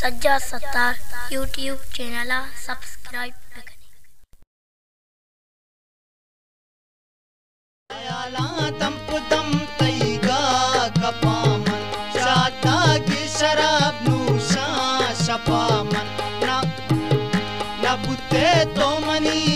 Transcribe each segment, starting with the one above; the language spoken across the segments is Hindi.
सज्जा सत्तार यूट्यूब चैनल सब्सक्राइब बुते तो मनी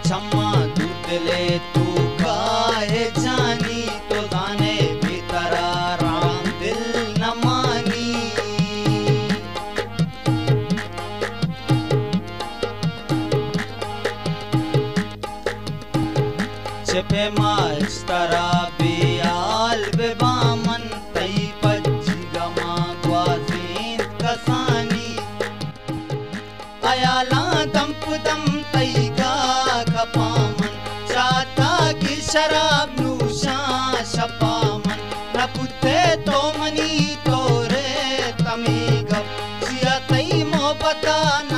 चचम्मा दूध ले तू काहे जानी तो दाने भीतरा राम दिल न मानी। छिपे मास्तरा ಮಾತಾ